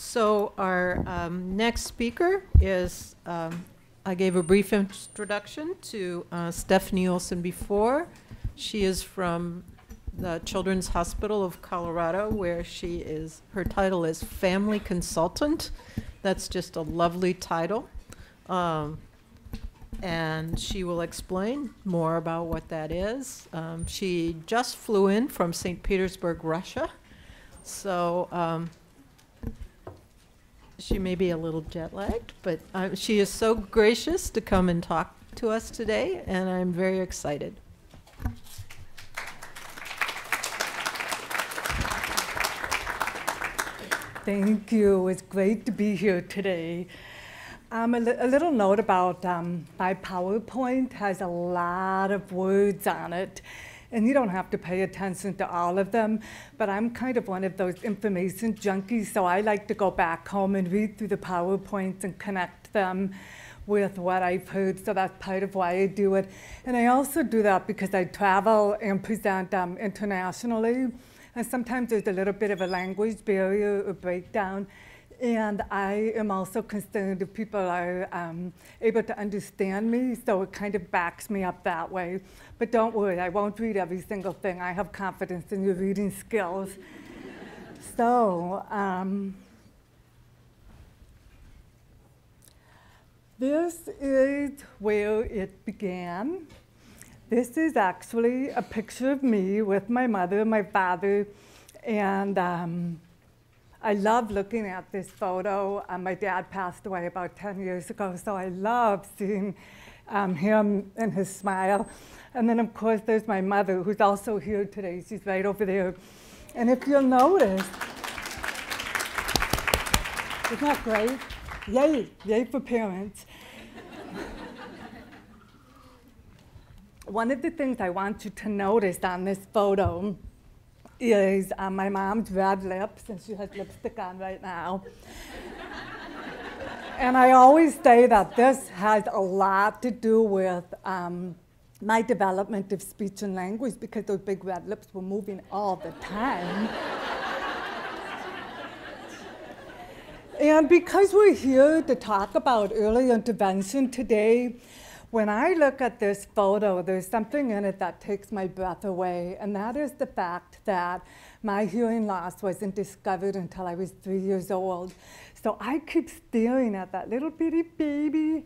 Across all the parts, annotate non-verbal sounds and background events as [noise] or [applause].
So our um, next speaker is, um, I gave a brief introduction to uh, Stephanie Olson before. She is from the Children's Hospital of Colorado, where she is, her title is Family Consultant. That's just a lovely title. Um, and she will explain more about what that is. Um, she just flew in from St. Petersburg, Russia. So um, she may be a little jet lagged, but uh, she is so gracious to come and talk to us today, and I'm very excited. Thank you. It's great to be here today. Um, a, li a little note about um, my PowerPoint has a lot of words on it, and you don't have to pay attention to all of them, but I'm kind of one of those information junkies, so I like to go back home and read through the PowerPoints and connect them with what I've heard, so that's part of why I do it. And I also do that because I travel and present um, internationally. And sometimes there's a little bit of a language barrier or breakdown. And I am also concerned if people are um, able to understand me, so it kind of backs me up that way. But don't worry, I won't read every single thing. I have confidence in your reading skills. so, um, this is where it began. This is actually a picture of me with my mother, my father, and um, I love looking at this photo. Um, my dad passed away about 10 years ago, so I love seeing um, him and his smile. And then, of course, there's my mother, who's also here today. She's right over there. And if you'll notice, isn't that great? Yay, yay for parents. [laughs] One of the things I want you to notice on this photo is uh, my mom's red lips, and she has lipstick on right now. and I always say that this has a lot to do with um, my development of speech and language because those big red lips were moving all the time. and because we're here to talk about early intervention today, when I look at this photo, there's something in it that takes my breath away, and that is the fact that my hearing loss wasn't discovered until I was three years old. So I keep staring at that little bitty baby,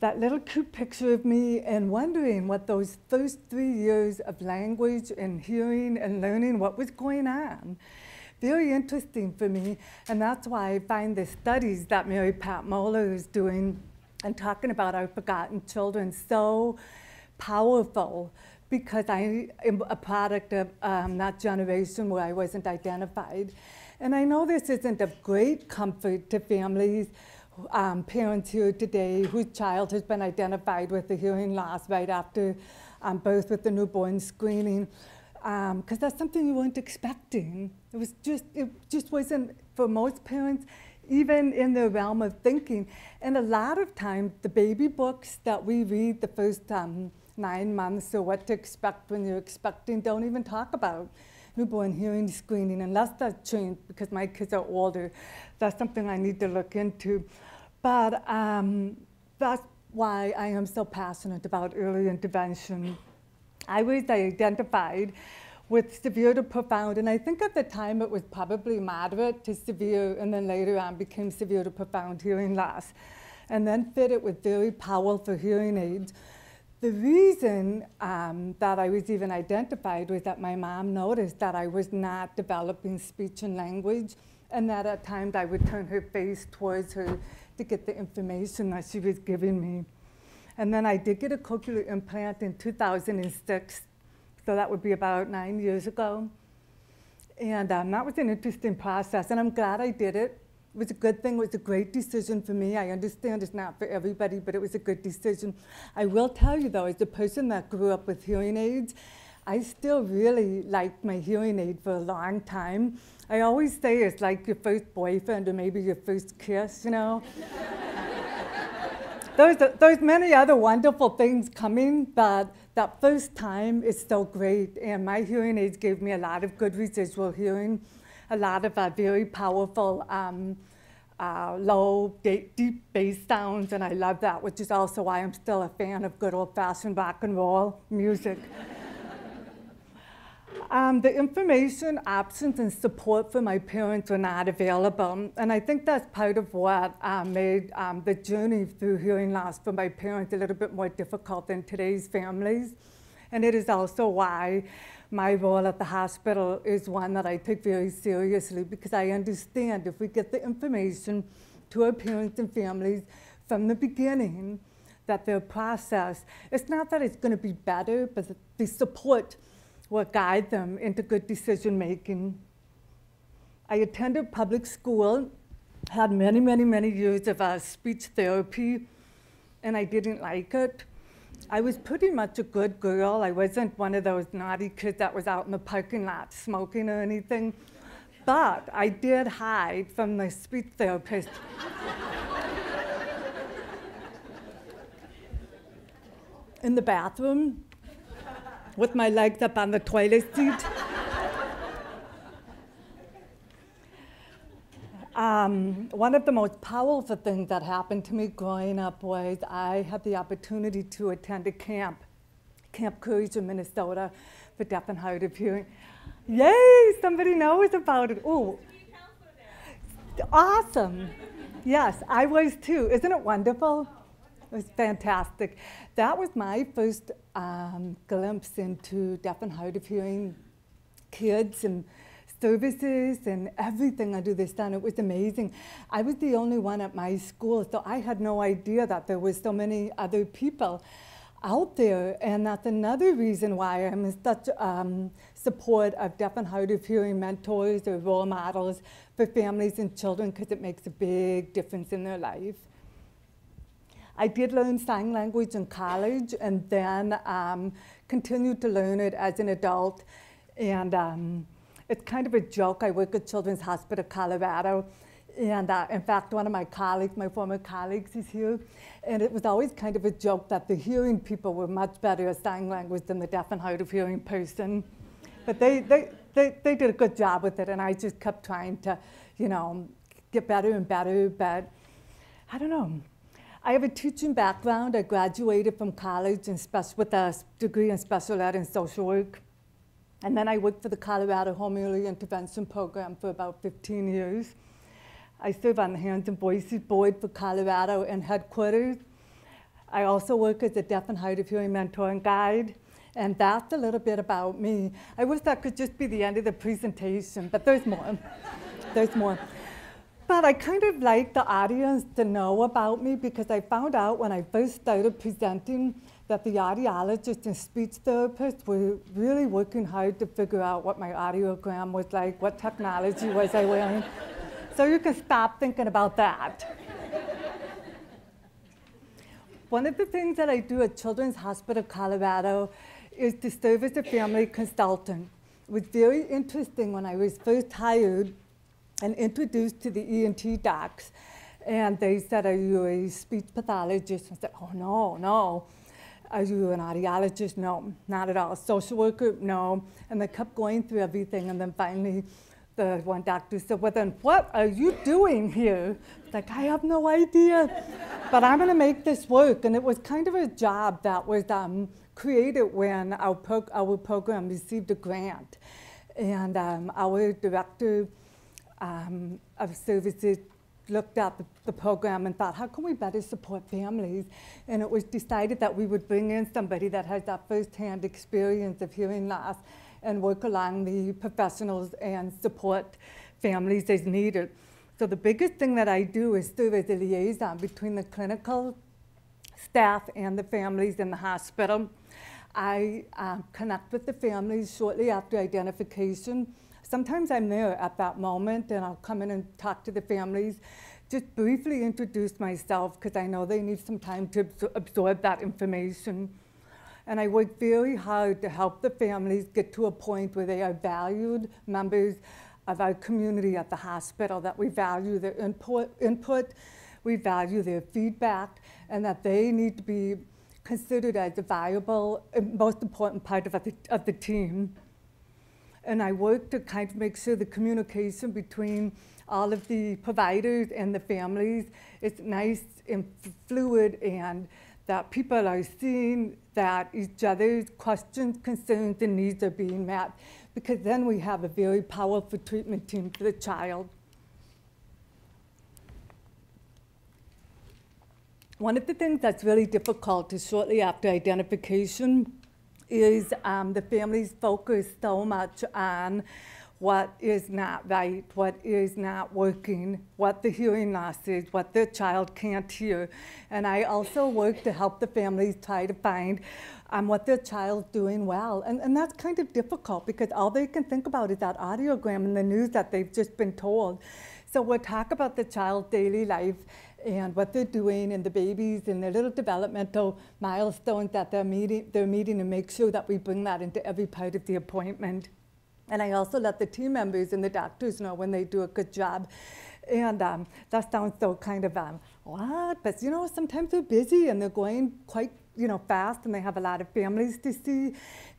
that little cute picture of me, and wondering what those first three years of language and hearing and learning what was going on. Very interesting for me, and that's why I find the studies that Mary Pat Moeller is doing and talking about our forgotten children so powerful because I am a product of um, that generation where I wasn't identified. And I know this isn't of great comfort to families, um, parents here today whose child has been identified with a hearing loss right after um, birth with the newborn screening, because um, that's something you weren't expecting. It was just, it just wasn't, for most parents, even in the realm of thinking. And a lot of times, the baby books that we read the first um, nine months or what to expect when you're expecting don't even talk about newborn hearing screening unless that's changed because my kids are older. That's something I need to look into. But um, that's why I am so passionate about early intervention. I was identified with severe to profound. And I think at the time it was probably moderate to severe, and then later on became severe to profound hearing loss. And then fitted with very powerful hearing aids. The reason um, that I was even identified was that my mom noticed that I was not developing speech and language, and that at times I would turn her face towards her to get the information that she was giving me. And then I did get a cochlear implant in 2006 so that would be about nine years ago. And um, that was an interesting process, and I'm glad I did it. It was a good thing, it was a great decision for me. I understand it's not for everybody, but it was a good decision. I will tell you though, as a person that grew up with hearing aids, I still really liked my hearing aid for a long time. I always say it's like your first boyfriend or maybe your first kiss, you know? [laughs] there's, there's many other wonderful things coming, but that first time is so great. And my hearing aids gave me a lot of good residual hearing, a lot of uh, very powerful um, uh, low, deep bass sounds, and I love that, which is also why I'm still a fan of good old fashioned rock and roll music. Um, the information, options, and support for my parents were not available. And I think that's part of what uh, made um, the journey through hearing loss for my parents a little bit more difficult than today's families. And it is also why my role at the hospital is one that I take very seriously because I understand if we get the information to our parents and families from the beginning, that their process, it's not that it's going to be better, but the support will guide them into good decision making. I attended public school, had many, many, many years of uh, speech therapy, and I didn't like it. I was pretty much a good girl. I wasn't one of those naughty kids that was out in the parking lot smoking or anything. But I did hide from the speech therapist. [laughs] in the bathroom with my legs up on the toilet seat. Um, one of the most powerful things that happened to me growing up was I had the opportunity to attend a camp, Camp Courage in Minnesota for deaf and hard of hearing. Yay, somebody knows about it. Oh, awesome. Yes, I was too. Isn't it wonderful? It was fantastic. That was my first um, glimpse into deaf and hard of hearing kids and services and everything under the sun. It was amazing. I was the only one at my school, so I had no idea that there were so many other people out there. And that's another reason why I'm in such um, support of deaf and hard of hearing mentors or role models for families and children because it makes a big difference in their life. I did learn sign language in college and then um, continued to learn it as an adult. And um, it's kind of a joke. I work at Children's Hospital Colorado. And uh, in fact, one of my colleagues, my former colleagues, is here. And it was always kind of a joke that the hearing people were much better at sign language than the deaf and hard of hearing person. But they, they, they, they did a good job with it. And I just kept trying to, you know, get better and better. But I don't know. I have a teaching background. I graduated from college in with a degree in special ed and social work. And then I worked for the Colorado Home Early Intervention Program for about 15 years. I serve on the Hands and Voices Board for Colorado and headquarters. I also work as a deaf and hard of hearing mentor and guide. And that's a little bit about me. I wish that could just be the end of the presentation, but there's more. there's more. But I kind of like the audience to know about me because I found out when I first started presenting that the audiologist and speech therapist were really working hard to figure out what my audiogram was like, what technology was I wearing. So you can stop thinking about that. One of the things that I do at Children's Hospital Colorado is to serve as a family consultant. It was very interesting when I was first hired and introduced to the ENT docs. And they said, Are you a speech pathologist? I said, Oh, no, no. Are you an audiologist? No, not at all. Social worker? No. And they kept going through everything. And then finally, the one doctor said, Well, then what are you doing here? Like, I have no idea. but I'm going to make this work. And it was kind of a job that was um, created when our, our program received a grant. And um, our director um, of services looked at the, the, program and thought, how can we better support families? And it was decided that we would bring in somebody that has that firsthand experience of hearing loss and work along the professionals and support families as needed. So the biggest thing that I do is serve as a liaison between the clinical staff and the families in the hospital. I uh, connect with the families shortly after identification Sometimes I'm there at that moment and I'll come in and talk to the families, just briefly introduce myself because I know they need some time to absorb that information. And I work very hard to help the families get to a point where they are valued members of our community at the hospital, that we value their input, input we value their feedback, and that they need to be considered as a valuable and most important part of the, of the team. And I work to kind of make sure the communication between all of the providers and the families. is nice and fluid and that people are seeing that each other's questions, concerns, and needs are being met because then we have a very powerful treatment team for the child. One of the things that's really difficult is shortly after identification is um, the families focus so much on what is not right, what is not working, what the hearing loss is, what their child can't hear. And I also work to help the families try to find um, what their child's doing well. And, and that's kind of difficult because all they can think about is that audiogram and the news that they've just been told. So we'll talk about the child's daily life and what they're doing and the babies and their little developmental milestones that they're meeting, they're meeting and make sure that we bring that into every part of the appointment. And I also let the team members and the doctors know when they do a good job. And um, that sounds so kind of, um, what? But you know, sometimes they're busy and they're going quite, you know, fast and they have a lot of families to see.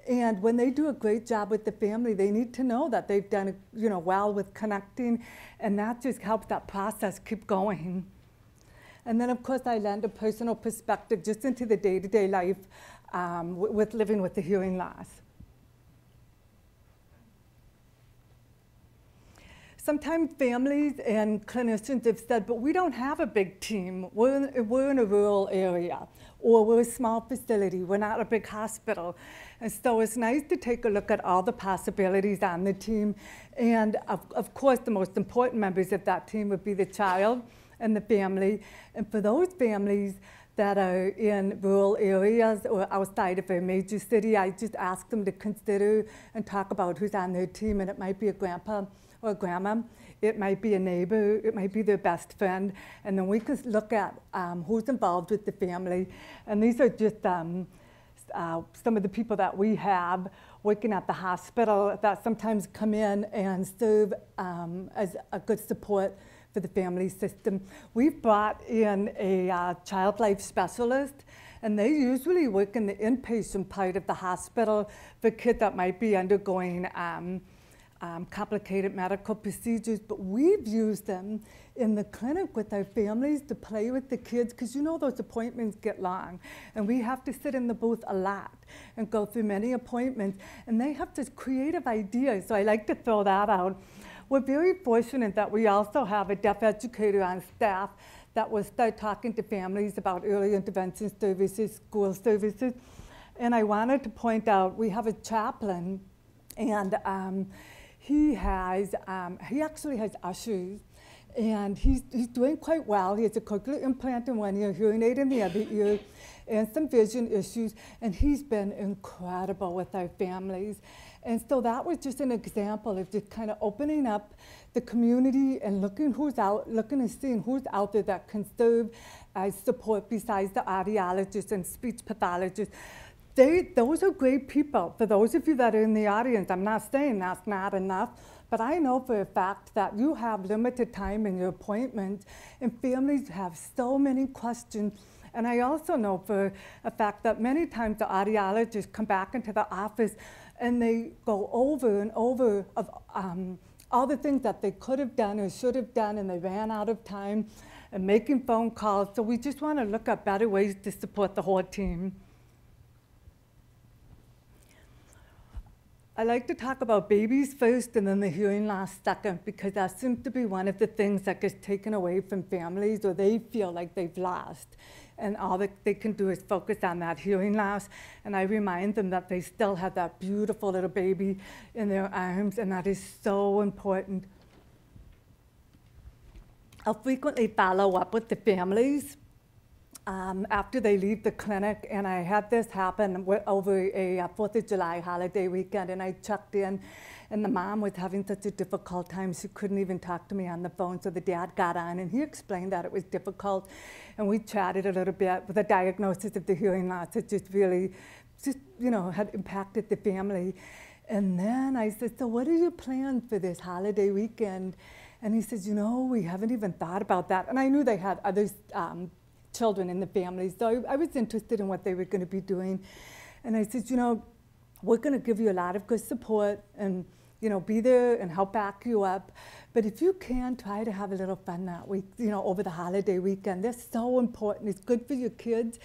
And when they do a great job with the family, they need to know that they've done, you know, well with connecting. And that just helps that process keep going. And then, of course, I lend a personal perspective just into the day-to-day life um, with living with the hearing loss. Sometimes families and clinicians have said, but we don't have a big team. We're in, we're in a rural area, or we're a small facility. We're not a big hospital. And so it's nice to take a look at all the possibilities on the team. And of, of course, the most important members of that team would be the child and the family. And for those families that are in rural areas or outside of a major city, I just ask them to consider and talk about who's on their team. And it might be a grandpa or a grandma. It might be a neighbor, it might be their best friend, and then we can look at um, who's involved with the family. And these are just um, uh, some of the people that we have working at the hospital that sometimes come in and serve um, as a good support for the family system. We've brought in a uh, child life specialist, and they usually work in the inpatient part of the hospital for kids that might be undergoing um, um, complicated medical procedures, but we've used them in the clinic with our families to play with the kids because you know those appointments get long and we have to sit in the booth a lot and go through many appointments and they have this creative ideas. So I like to throw that out. We're very fortunate that we also have a deaf educator on staff that will start talking to families about early intervention services, school services. And I wanted to point out we have a chaplain, and um, he has, um, he actually has Usher's, and he's, he's doing quite well. He has a cochlear implant in one ear, hearing aid in the other ear, and some vision issues, and he's been incredible with our families. And so that was just an example of just kind of opening up the community and looking who's out, looking and seeing who's out there that can serve as support besides the audiologists and speech pathologists. They, those are great people. For those of you that are in the audience, I'm not saying that's not enough, but I know for a fact that you have limited time in your appointments and families have so many questions and I also know for a fact that many times the audiologists come back into the office and they go over and over of um, all the things that they could have done or should have done and they ran out of time and making phone calls. So we just want to look at better ways to support the whole team. I like to talk about babies first and then the hearing loss second because that seems to be one of the things that gets taken away from families or they feel like they've lost and all that they can do is focus on that hearing loss. And I remind them that they still have that beautiful little baby in their arms, and that is so important. I'll frequently follow up with the families um, after they leave the clinic, and I had this happen over a, a 4th of July holiday weekend, and I checked in and the mom was having such a difficult time, she couldn't even talk to me on the phone. So the dad got on and he explained that it was difficult. And we chatted a little bit with the diagnosis of the hearing loss. It just really, just, you know, had impacted the family. And then I said, so what are your plans for this holiday weekend? And he says, you know, we haven't even thought about that. And I knew they had other um, children and the families. so I, I was interested in what they were going to be doing. And I said, you know, we're going to give you a lot of good support and you know, be there and help back you up. But if you can, try to have a little fun that week, you know, over the holiday weekend. That's so important. It's good for your kids.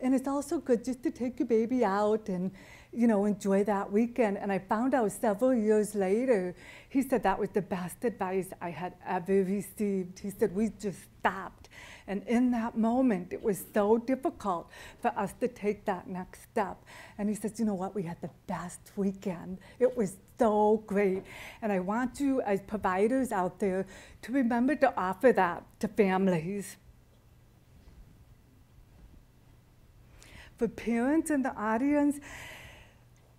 And it's also good just to take your baby out and, you know, enjoy that weekend. And I found out several years later, he said that was the best advice I had ever received. He said, we just stopped. And in that moment, it was so difficult for us to take that next step. And he says, you know what, we had the best weekend. It was so great. And I want you, as providers out there, to remember to offer that to families. For parents in the audience,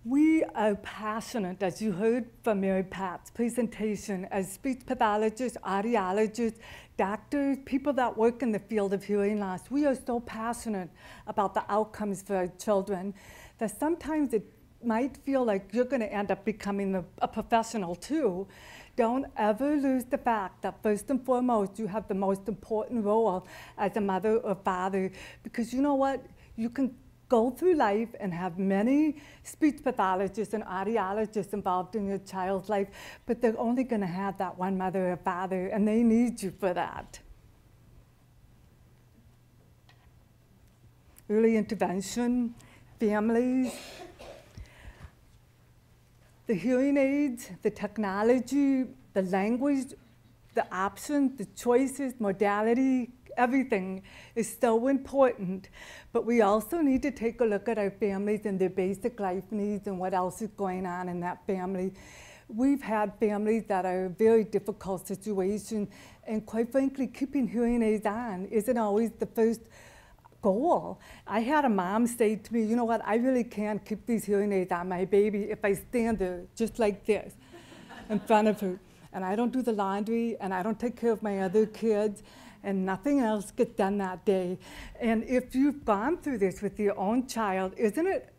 we are passionate, as you heard from Mary Pat's presentation, as speech pathologists, audiologists, doctors, people that work in the field of hearing loss. We are so passionate about the outcomes for our children that sometimes it might feel like you're going to end up becoming a, a professional too. Don't ever lose the fact that first and foremost, you have the most important role as a mother or father because you know what? You can go through life and have many speech pathologists and audiologists involved in your child's life, but they're only going to have that one mother or father, and they need you for that. Early intervention, families, the hearing aids, the technology, the language, the options, the choices, modality, everything is so important. But we also need to take a look at our families and their basic life needs and what else is going on in that family. We've had families that are very difficult situations, and quite frankly, keeping hearing aids on isn't always the first goal. I had a mom say to me, you know what, I really can't keep these hearing aids on my baby if I stand there just like this in front of her. And I don't do the laundry, and I don't take care of my other kids and nothing else gets done that day. And if you've gone through this with your own child, isn't it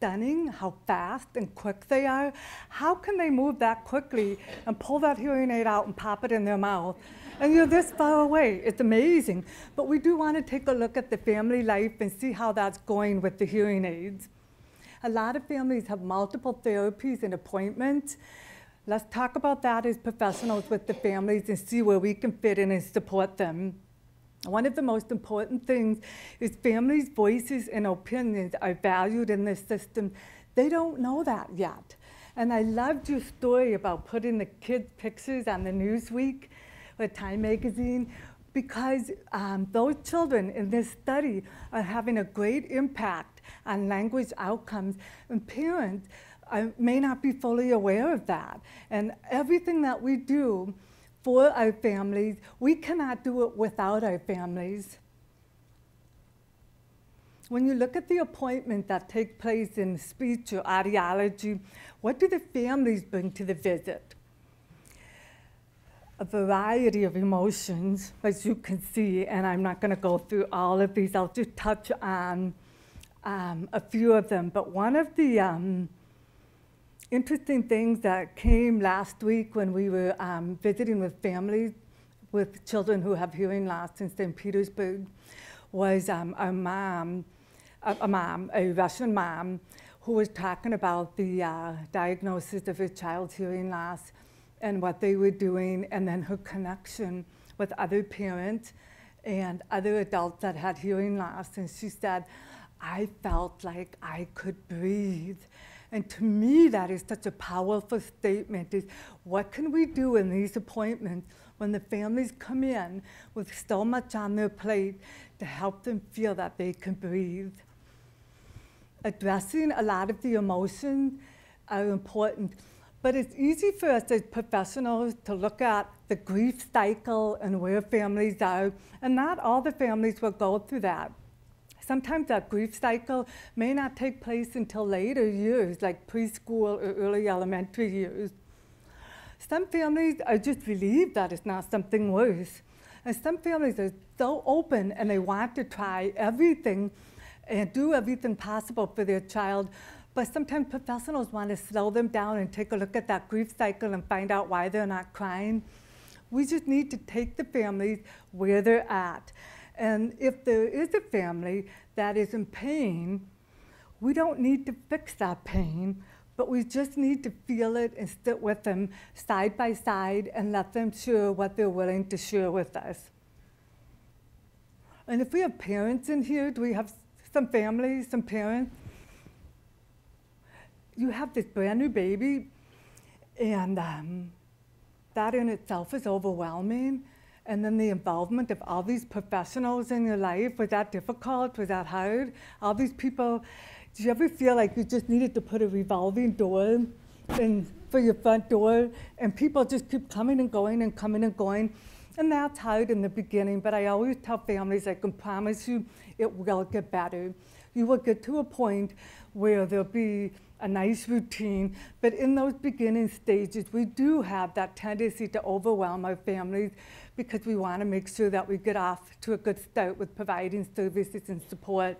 stunning how fast and quick they are? How can they move that quickly and pull that hearing aid out and pop it in their mouth? And you're this far away. It's amazing. But we do want to take a look at the family life and see how that's going with the hearing aids. A lot of families have multiple therapies and appointments. Let's talk about that as professionals with the families and see where we can fit in and support them. One of the most important things is families' voices and opinions are valued in this system. They don't know that yet. And I loved your story about putting the kids' pictures on the Newsweek or Time Magazine because um, those children in this study are having a great impact on language outcomes. And parents I may not be fully aware of that. And everything that we do for our families, we cannot do it without our families. When you look at the appointment that take place in speech or audiology, what do the families bring to the visit? A variety of emotions, as you can see, and I'm not going to go through all of these. I'll just touch on um, a few of them. But one of the um, interesting things that came last week when we were um, visiting with families with children who have hearing loss in St. Petersburg was um, a mom, a, a, mom, a Russian mom, who was talking about the uh, diagnosis of her child's hearing loss and what they were doing, and then her connection with other parents and other adults that had hearing loss. And she said, I felt like I could breathe. And to me, that is such a powerful statement is what can we do in these appointments when the families come in with so much on their plate to help them feel that they can breathe? Addressing a lot of the emotions are important, but it's easy for us as professionals to look at the grief cycle and where families are, and not all the families will go through that. Sometimes that grief cycle may not take place until later years, like preschool or early elementary years. Some families are just relieved that it's not something worse. And some families are so open and they want to try everything and do everything possible for their child. But sometimes professionals want to slow them down and take a look at that grief cycle and find out why they're not crying. We just need to take the families where they're at. And if there is a family that is in pain, we don't need to fix that pain, but we just need to feel it and sit with them side by side and let them share what they're willing to share with us. And if we have parents in here, do we have some families, some parents? You have this brand new baby, and um, that in itself is overwhelming. And then the involvement of all these professionals in your life was that difficult? Was that hard? All these people. Do you ever feel like you just needed to put a revolving door in for your front door, and people just keep coming and going and coming and going? And that's hard in the beginning, but I always tell families I can promise you it will get better. You will get to a point where there'll be a nice routine, but in those beginning stages, we do have that tendency to overwhelm our families because we want to make sure that we get off to a good start with providing services and support.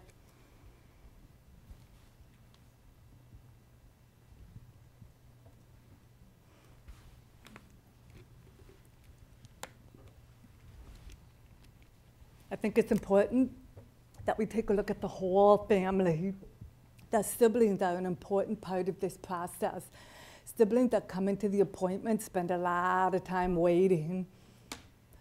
I think it's important that we take a look at the whole family. That siblings are an important part of this process. Siblings that come into the appointment spend a lot of time waiting,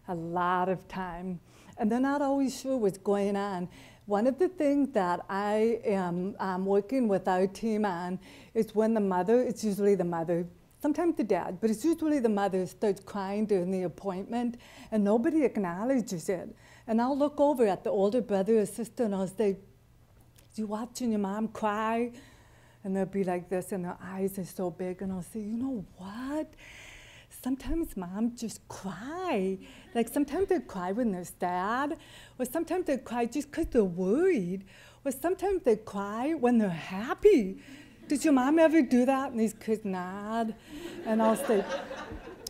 a lot of time, and they're not always sure what's going on. One of the things that I am um, working with our team on is when the mother, it's usually the mother, sometimes the dad, but it's usually the mother starts crying during the appointment and nobody acknowledges it. And I'll look over at the older brother or sister and I'll say, you watching your mom cry? And they'll be like this and their eyes are so big. And I'll say, you know what? Sometimes mom just cry. Like sometimes they cry when they're sad, or sometimes they cry just because they're worried, or sometimes they cry when they're happy. Did your mom ever do that? And these kids nod. And I'll say,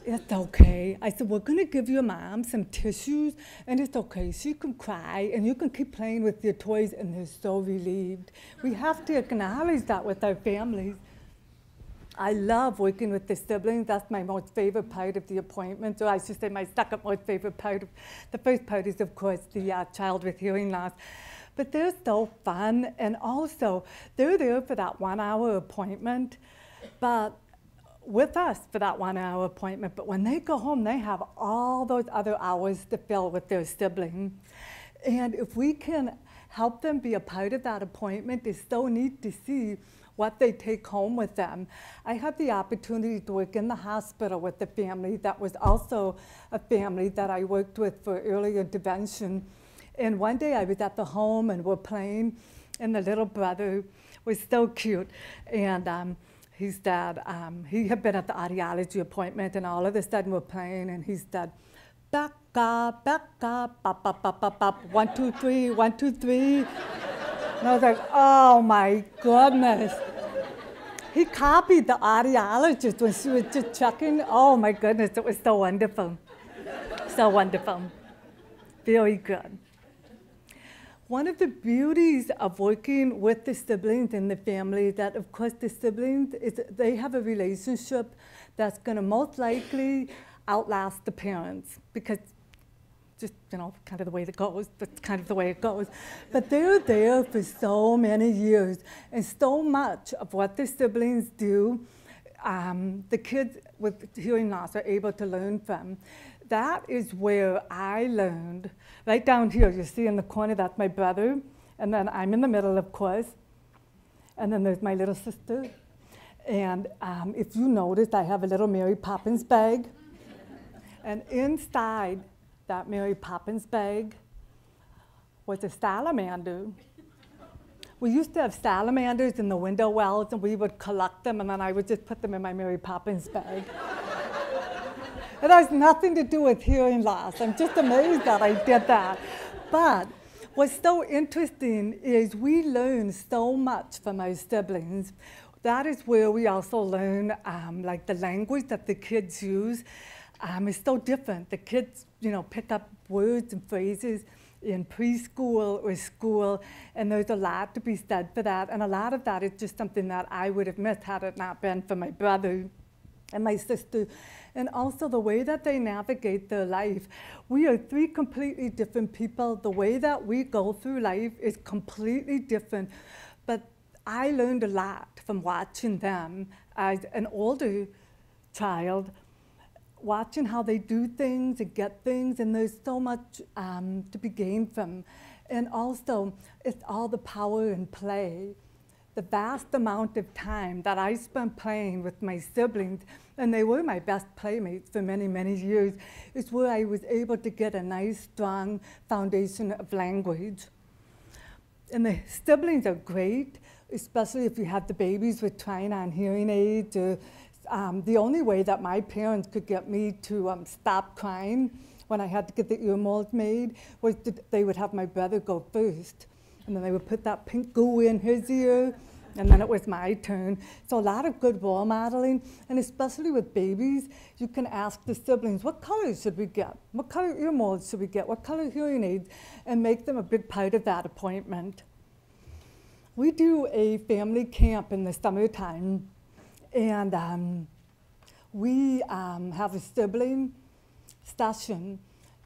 it's okay. I said, we're to give your mom some tissues, and it's okay. She can cry, and you can keep playing with your toys, and they're so relieved. We have to acknowledge that with our families. I love working with the siblings. That's my most favorite part of the appointment, So I should say my second most favorite part. Of, the first part is, of course, the uh, child with hearing loss. But they're so fun, and also they're there for that one-hour appointment, but with us for that one hour appointment, but when they go home, they have all those other hours to fill with their sibling. And if we can help them be a part of that appointment, it's so neat to see what they take home with them. I had the opportunity to work in the hospital with a family that was also a family that I worked with for early intervention. And one day I was at the home and we're playing, and the little brother was so cute. And um, his dad, um, he had been at the audiology appointment, and all of a sudden we're playing, and back up, back up, up, up, up, up, up, one, two, three, one, two, three. And I was like, oh my goodness. He copied the audiologist when she was just checking. Oh my goodness, it was so wonderful. So wonderful. Very good. One of the beauties of working with the siblings and the family that, of course, the siblings, is they have a relationship that's going to most likely outlast the parents because just, you know, kind of the way it goes. That's kind of the way it goes. But they're there for so many years. And so much of what the siblings do, um, the kids with hearing loss are able to learn from that is where I learned, right down here, you see in the corner, that's my brother. And then I'm in the middle, of course. And then there's my little sister. And um, if you notice, I have a little Mary Poppins bag. and inside that Mary Poppins bag was a salamander. We used to have salamanders in the window wells, and we would collect them, and then I would just put them in my Mary Poppins bag. [laughs] It has nothing to do with hearing loss. I'm just amazed that I did that. But what's so interesting is we learn so much from our siblings. That is where we also learn um, like the language that the kids use um, is so different. The kids, you know, pick up words and phrases in preschool or school, and there's a lot to be said for that. And a lot of that is just something that I would have missed had it not been for my brother and my sister and also the way that they navigate their life. We are three completely different people. The way that we go through life is completely different. But I learned a lot from watching them as an older child, watching how they do things and get things, and there's so much um, to be gained from. And also, it's all the power and play. The vast amount of time that I spent playing with my siblings, and they were my best playmates for many, many years, is where I was able to get a nice, strong foundation of language. And the siblings are great, especially if you have the babies with trying on hearing aids. Or, um, the only way that my parents could get me to um, stop crying when I had to get the ear molds made was that they would have my brother go first. And then they would put that pink goo in his ear, and then it was my turn. So a lot of good role modeling, and especially with babies, you can ask the siblings, what colors should we get? What color ear molds should we get? What color hearing aids? And make them a big part of that appointment. We do a family camp in the summertime, and um, we um, have a sibling session,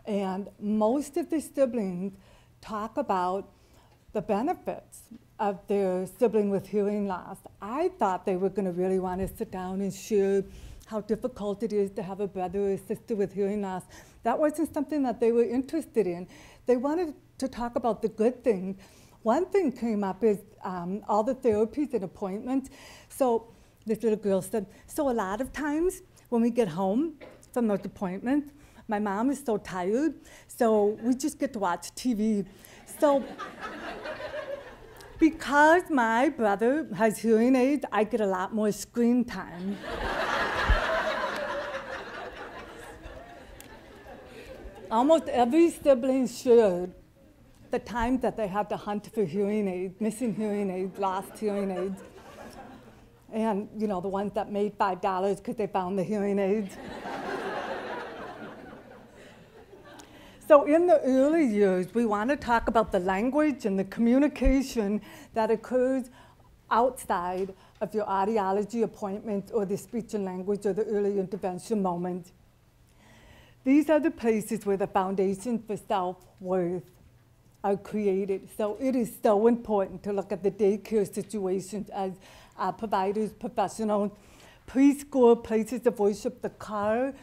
and most of the siblings talk about the benefits of their sibling with hearing loss. I thought they were going to really want to sit down and share how difficult it is to have a brother or sister with hearing loss. That wasn't something that they were interested in. They wanted to talk about the good things. One thing came up is um, all the therapies and appointments. So this little girl said, so a lot of times when we get home from those appointments, my mom is so tired, so we just get to watch TV. So, [laughs] because my brother has hearing aids, I get a lot more screen time. Almost every sibling shared the time that they had to hunt for hearing aids, missing hearing aids, lost hearing aids. And, you know, the ones that made $5 because they found the hearing aids. So in the early years, we want to talk about the language and the communication that occurs outside of your audiology appointment or the speech and language or the early intervention moment. These are the places where the foundations for self-worth are created. So it is so important to look at the daycare situations as uh, providers, professionals, preschool places of worship, the car,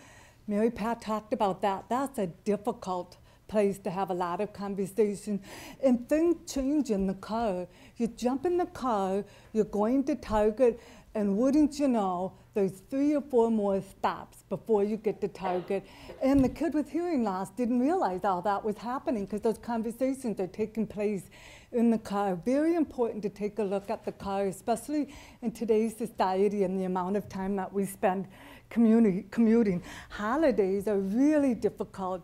Mary Pat talked about that. That's a difficult place to have a lot of conversation. And things change in the car. You jump in the car, you're going to Target, and wouldn't you know, there's three or four more stops before you get to Target. And the kid with hearing loss didn't realize all that was happening because those conversations are taking place in the car. Very important to take a look at the car, especially in today's society and the amount of time that we spend commuting. Holidays are really difficult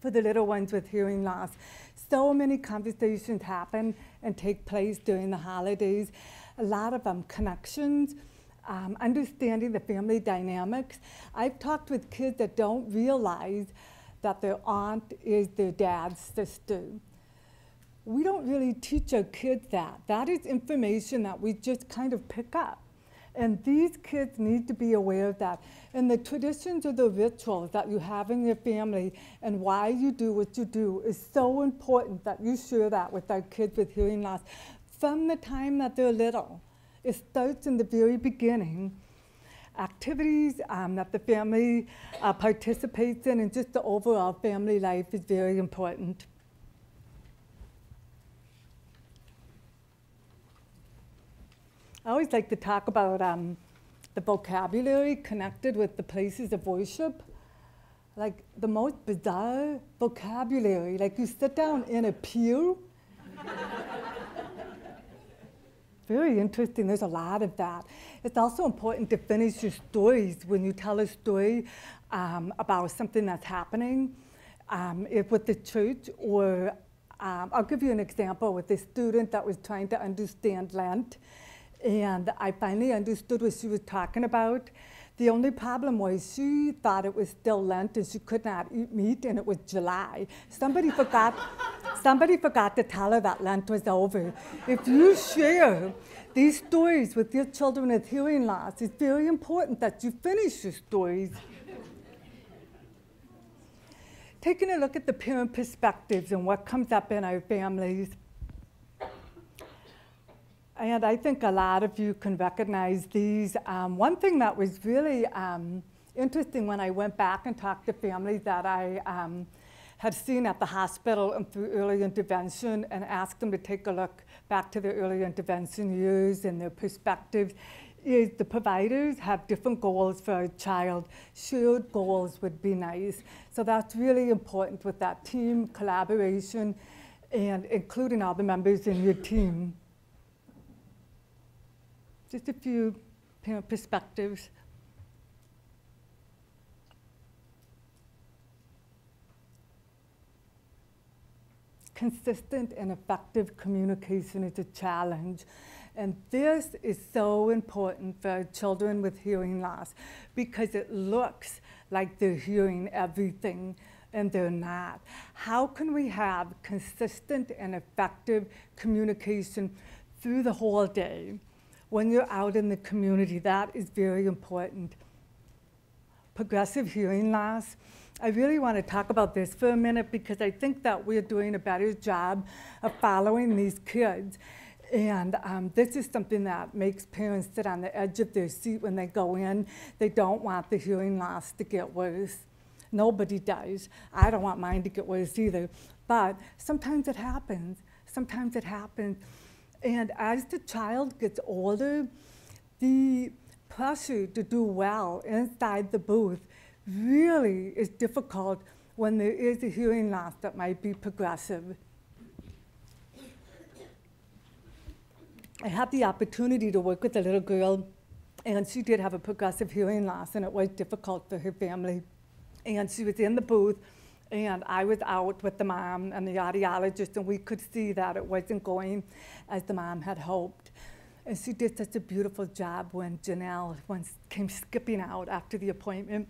for the little ones with hearing loss. So many conversations happen and take place during the holidays. A lot of them connections, um, understanding the family dynamics. I've talked with kids that don't realize that their aunt is their dad's sister. We don't really teach our kids that. That is information that we just kind of pick up. And these kids need to be aware of that. And the traditions or the rituals that you have in your family and why you do what you do is so important that you share that with our kids with hearing loss from the time that they're little. It starts in the very beginning. Activities um, that the family uh, participates in and just the overall family life is very important. I always like to talk about um, the vocabulary connected with the places of worship. Like the most bizarre vocabulary. Like you sit down in a pew. [laughs] Very interesting. There's a lot of that. It's also important to finish your stories when you tell a story um, about something that's happening um, if with the church or um, I'll give you an example with a student that was trying to understand Lent and I finally understood what she was talking about. The only problem was she thought it was still Lent and she could not eat meat and it was July. Somebody forgot, [laughs] somebody forgot to tell her that Lent was over. If you share these stories with your children with hearing loss, it's very important that you finish your stories. Taking a look at the parent perspectives and what comes up in our families, And I think a lot of you can recognize these. Um, one thing that was really um, interesting when I went back and talked to families that I um, had seen at the hospital and through early intervention and asked them to take a look back to their early intervention years and their perspectives is the providers have different goals for a child. Shared goals would be nice. So that's really important with that team collaboration and including all the members in your team. Just a few perspectives. Consistent and effective communication is a challenge. And this is so important for children with hearing loss because it looks like they're hearing everything and they're not. How can we have consistent and effective communication through the whole day when you're out in the community? That is very important. Progressive hearing loss. I really want to talk about this for a minute because I think that we're doing a better job of following these kids. And um, this is something that makes parents sit on the edge of their seat when they go in. They don't want the hearing loss to get worse. Nobody does. I don't want mine to get worse either. But sometimes it happens. Sometimes it happens. And as the child gets older, the pressure to do well inside the booth really is difficult when there is a hearing loss that might be progressive. I had the opportunity to work with a little girl, and she did have a progressive hearing loss, and it was difficult for her family. And she was in the booth, and I was out with the mom and the audiologist, and we could see that it wasn't going as the mom had hoped. And she did such a beautiful job when Janelle once came skipping out after the appointment.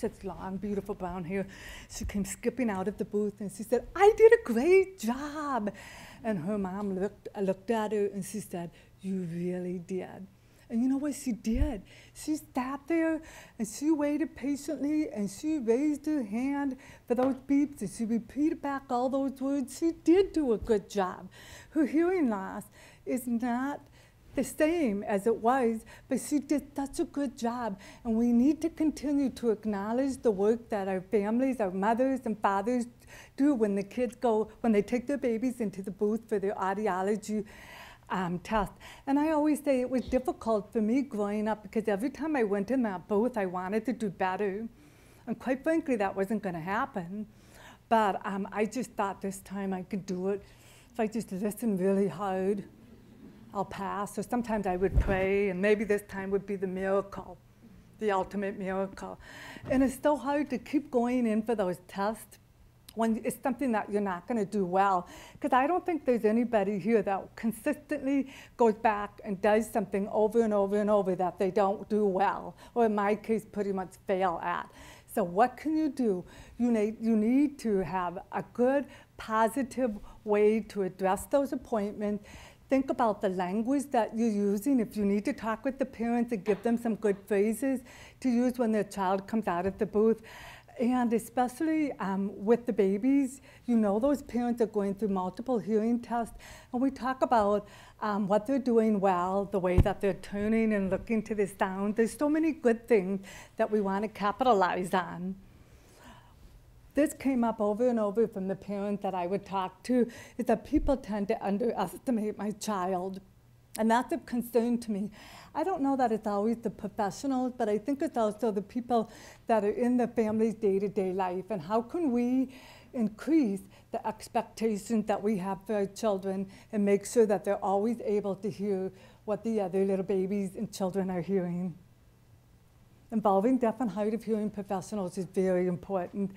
Had long, beautiful brown hair. She came skipping out of the booth and she said, I did a great job. And her mom looked, looked at her and she said, You really did. And you know what she did? She sat there and she waited patiently and she raised her hand for those beeps and she repeated back all those words. She did do a good job. Her hearing loss is not the same as it was, but she did such a good job. And we need to continue to acknowledge the work that our families, our mothers and fathers do when the kids go, when they take their babies into the booth for their audiology um, test. And I always say it was difficult for me growing up because every time I went in that booth, I wanted to do better. And quite frankly, that wasn't going to happen. But um, I just thought this time I could do it if I just listened really hard. I'll pass. Or sometimes I would pray, and maybe this time would be the miracle, the ultimate miracle. And it's so hard to keep going in for those tests when it's something that you're not going to do well. Because I don't think there's anybody here that consistently goes back and does something over and over and over that they don't do well, or in my case, pretty much fail at. So what can you do? You need, you need to have a good, positive way to address those appointments think about the language that you're using. If you need to talk with the parents and give them some good phrases to use when their child comes out of the booth. And especially um, with the babies, you know those parents are going through multiple hearing tests. And we talk about um, what they're doing well, the way that they're turning and looking to the sound. There's so many good things that we want to capitalize on this came up over and over from the parent that I would talk to, is that people tend to underestimate my child. And that's a concern to me. I don't know that it's always the professionals, but I think it's also the people that are in the family's day to day life. And how can we increase the expectations that we have for our children and make sure that they're always able to hear what the other little babies and children are hearing? Involving deaf and hard of hearing professionals is very important.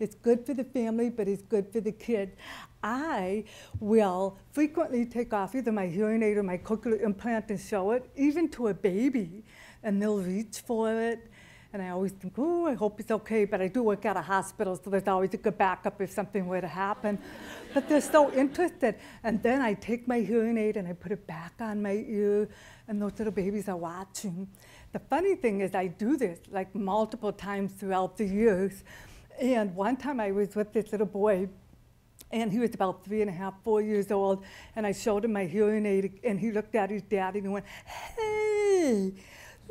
It's good for the family, but it's good for the kid. I will frequently take off either my hearing aid or my cochlear implant and show it, even to a baby, and they'll reach for it. And I always think, oh, I hope it's okay. But I do work at a hospital, so there's always a good backup if something were to happen. But they're so interested. And then I take my hearing aid and I put it back on my ear, and those little babies are watching. The funny thing is, I do this like multiple times throughout the years. And one time I was with this little boy, And he was about three and a half, four years old. And I showed him my hearing aid, and he looked at his daddy and went, Hey,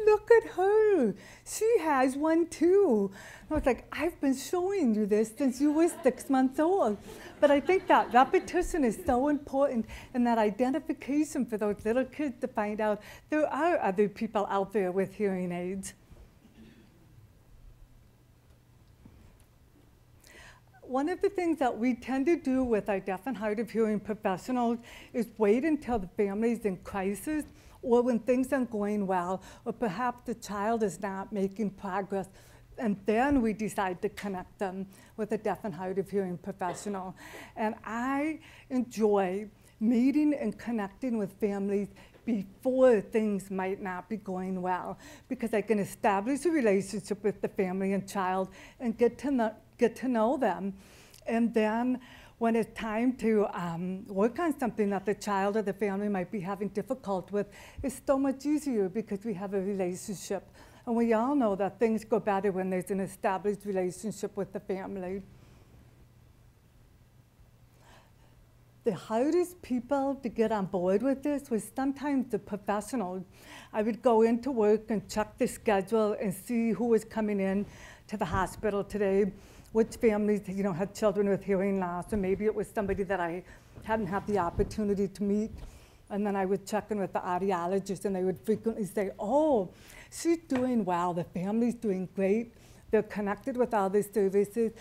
look at her. She has one too. I was like, I've been showing you this since you were six months old. But I think that repetition is so important and that identification for those little kids to find out there are other people out there with hearing aids. One of the things that we tend to do with our deaf and hard of hearing professionals is wait until the family is in crisis or when things aren't going well, or perhaps the child is not making progress, and then we decide to connect them with a deaf and hard of hearing professional. And I enjoy meeting and connecting with families before things might not be going well because I can establish a relationship with the family and child and get to know, get to know them. And then when it's time to um, work on something that the child or the family might be having difficult with, it's so much easier because we have a relationship. And we all know that things go better when there's an established relationship with the family. The hardest people to get on board with this was sometimes the professionals. I would go into work and check the schedule and see who was coming in to the hospital today which families you know had children with hearing loss, or maybe it was somebody that I hadn't had the opportunity to meet. And then I would check in with the audiologist, and they would frequently say, "Oh, she's doing well. The family's doing great. They're connected with all the services.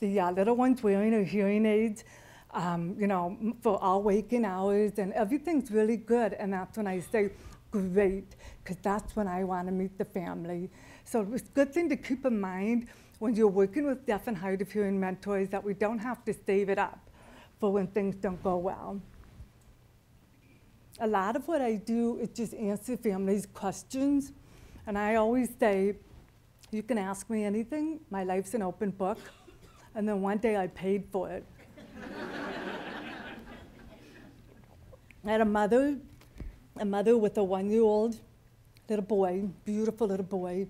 The uh, little one's wearing her hearing aids." Um, you know, for all waking hours, and everything's really good. And that's when I say, great, because that's when I want to meet the family. So it's a good thing to keep in mind when you're working with deaf and hard of hearing mentors that we don't have to save it up for when things don't go well. A lot of what I do is just answer families' questions. And I always say, you can ask me anything. My life's an open book. And then one day I paid for it. I had a mother, a mother with a one-year-old little boy, beautiful little boy,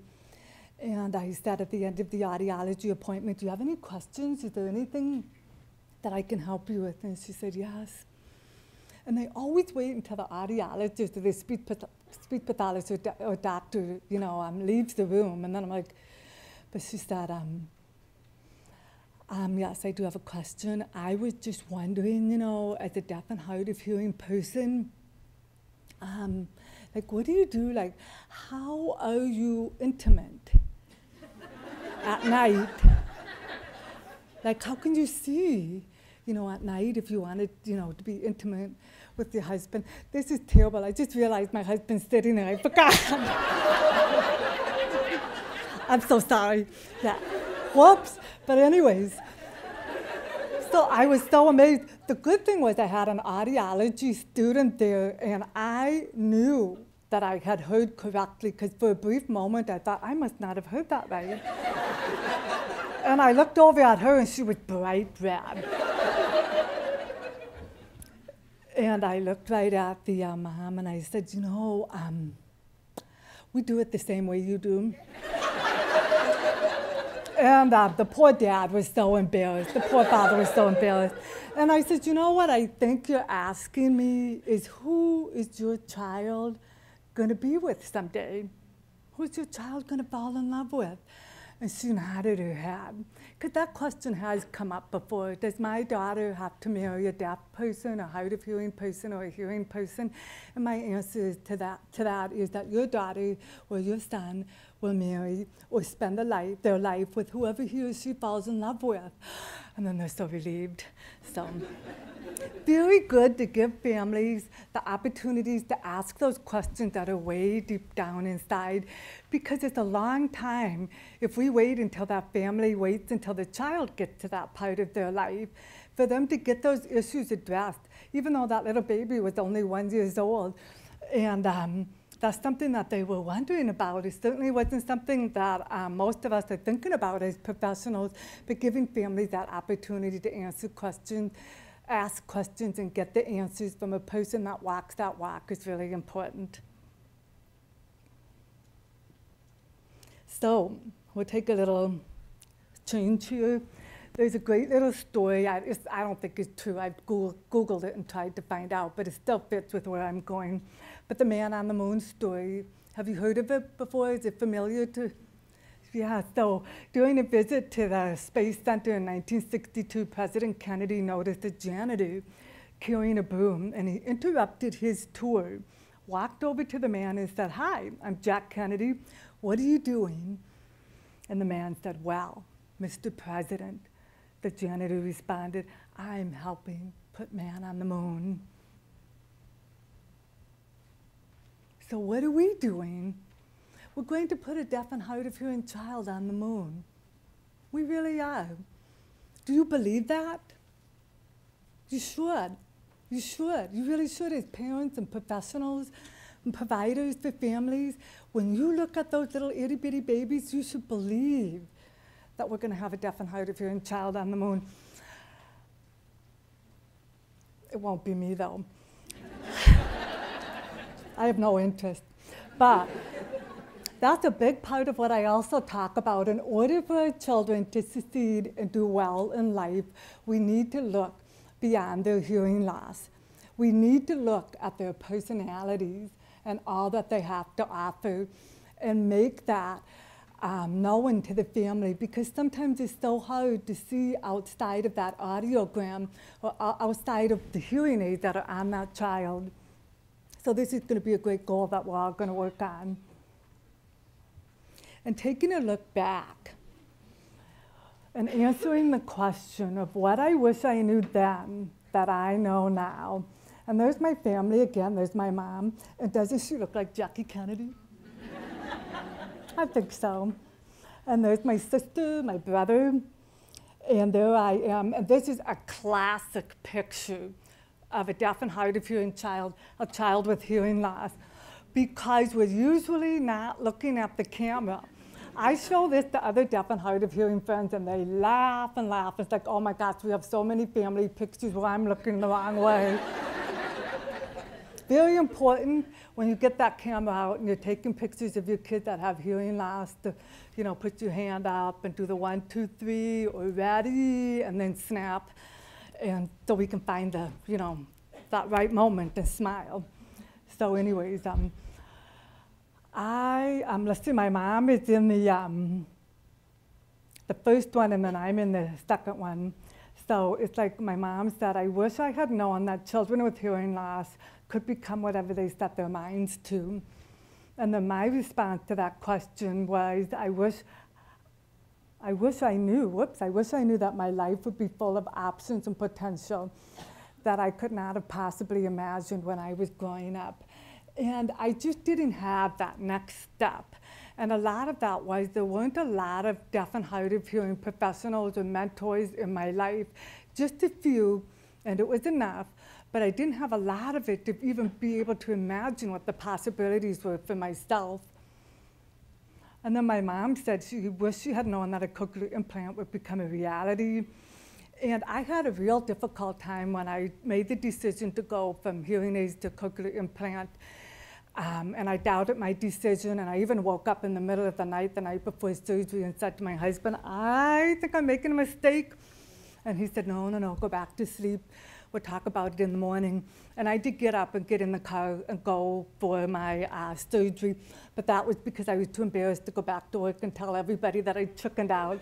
and I said at the end of the audiology appointment, Do you have any questions? Is there anything that I can help you with? And she said, Yes. And they always wait until the audiologist or the speech, speech pathologist or, do- or, doctor, you know, um, leaves the room. And then I'm like, but she said, um, um, yes, I do have a question. I was just wondering, you know, as a deaf and hard of hearing person, um, like, what do you do? Like, how are you intimate? At night. Like, how can you see, you know, at night if you wanted, you know, to be intimate with your husband? This is terrible. I just realized my husband's sitting there. I forgot. [laughs] I'm so sorry. Yeah. Whoops. But anyways, so I was so amazed. The good thing was I had an audiology student there, and I knew that I had heard correctly because for a brief moment I thought I must not have heard that right. [laughs] and I looked over at her and she was bright red. [laughs] and I looked right at the uh, mom and I said, You know, um, we do it the same way you do. [laughs] and uh, the poor dad was so embarrassed. The poor father was so embarrassed. And I said, You know what I think you're asking me is who is your child? Going to be with someday? Who's your child going to fall in love with? And she nodded her head. Because that question has come up before. Does my daughter have to marry a deaf person, a hard of hearing person, or a hearing person? And my answer to that, to that is that your daughter or your son will marry or spend their life, their life with whoever he or she falls in love with. And then they're so relieved. So [laughs] very good to give families the opportunities to ask those questions that are way deep down inside because it's a long time if we wait until that family waits until the child gets to that part of their life for them to get those issues addressed, even though that little baby was only one years old. And um, that's something that they were wondering about. It certainly wasn't something that um, most of us are thinking about as professionals, but giving families that opportunity to answer questions ask questions and get the answers from a person that walks that walk is really important. So we'll take a little change here. There's a great little story. I, I don't think it's true. I've Googled, Googled it and tried to find out, but it still fits with where I'm going. But the man on the moon story, have you heard of it before? Is it familiar to? Yeah, so during a visit to the Space Center in 1962, President Kennedy noticed a janitor carrying a broom, and he interrupted his tour, walked over to the man and said, Hi, I'm Jack Kennedy. What are you doing? And the man said, Well, Mr. President, the janitor responded, I'm helping put man on the moon. So, what are we doing? We're going to put a deaf and hard of hearing child on the moon. We really are. Do you believe that? You should. You should. You really should, as parents and professionals and providers for families. When you look at those little itty bitty babies, you should believe that we're going to have a deaf and hard of hearing child on the moon. It won't be me, though. [laughs] I have no interest. But that's a big part of what I also talk about. In order for children to succeed and do well in life, we need to look beyond their hearing loss. We need to look at their personalities and all that they have to offer and make that um, known to the family because sometimes it's so hard to see outside of that audiogram or outside of the hearing aids that are on that child. So this is going to be a great goal that we're all going to work on. And taking a look back and answering the question of what I wish I knew then that I know now. And there's my family again, there's my mom. And doesn't she look like Jackie Kennedy? I think so. And there's my sister, my brother, and there I am. And this is a classic picture of a deaf and hard of hearing child, a child with hearing loss, because we're usually not looking at the camera. I show this to other deaf and hard of hearing friends, and they laugh and laugh. It's like, oh my gosh, we have so many family pictures where I'm looking the wrong way. Very important when you get that camera out and you're taking pictures of your kids that have hearing loss to, you know, put your hand up and do the one, two, three, or ready, and then snap and so we can find the, you know, that right moment and smile. So anyways, um, I, um, let's see, my mom is in the, um, the first one and then I'm in the second one. So it's like my mom said, I wish I had known that children with hearing loss could become whatever they set their minds to. And then my response to that question was, I wish I wish I knew, whoops, I wish I knew that my life would be full of options and potential that I could not have possibly imagined when I was growing up. And I just didn't have that next step. And a lot of that was there weren't a lot of deaf and hard of hearing professionals or mentors in my life, just a few, and it was enough. But I didn't have a lot of it to even be able to imagine what the possibilities were for myself. And then my mom said she wished she had known that a cochlear implant would become a reality. And I had a real difficult time when I made the decision to go from hearing aids to cochlear implant. Um, and I doubted my decision, and I even woke up in the middle of the night, the night before surgery, and said to my husband, I think I'm making a mistake. And he said, No, no, no, go back to sleep would talk about it in the morning. And I did get up and get in the car and go for my uh, surgery, but that was because I was too embarrassed to go back to work and tell everybody that I chickened out.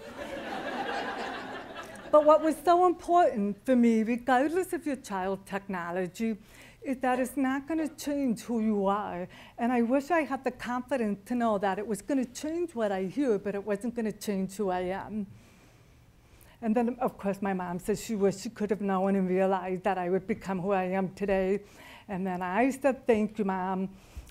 [laughs] but what was so important for me, regardless of your child's technology, is that it's not going to change who you are. And I wish I had the confidence to know that it was going to change what I hear, but it wasn't going to change who I am. And then, of course, my mom says she wished she could have known and realized that I would become who I am today. And then I said, Thank you, Mom.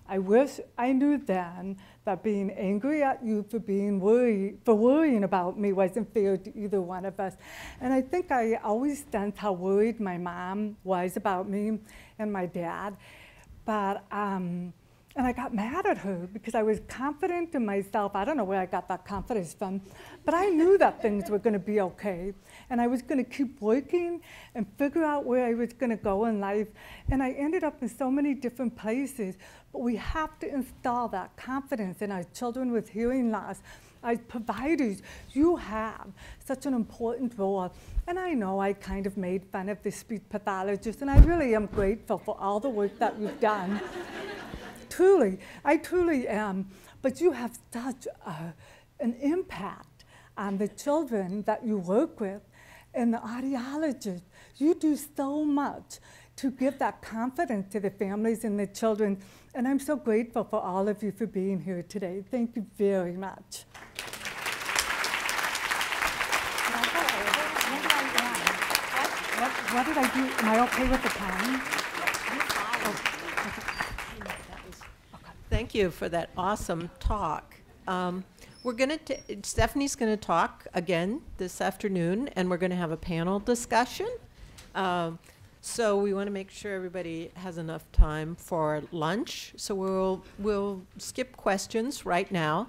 I wish I knew then that being angry at you for being worried, for worrying about me wasn't fair to either one of us. And I think I always sensed how worried my mom was about me and my dad. But um, and I got mad at her because I was confident in myself. I don't know where I got that confidence from, but I knew that things were going to be okay. And I was going to keep working and figure out where I was going to go in life. And I ended up in so many different places. But we have to install that confidence in our children with hearing loss as providers, you have such an important role. And I know I kind of made fun of the speech pathologist, and I really am grateful for all the work that you've done. Truly, I truly am. But you have such a, an impact on the children that you work with and the audiologists. You do so much to give that confidence to the families and the children. And I'm so grateful for all of you for being here today. Thank you very much. What, what did I do? Am I okay with the time? Thank you for that awesome talk. Um, we're going to, Stephanie's going to talk again this afternoon, and we're going to have a panel discussion. Um, so we want to make sure everybody has enough time for lunch. So we'll, we'll skip questions right now.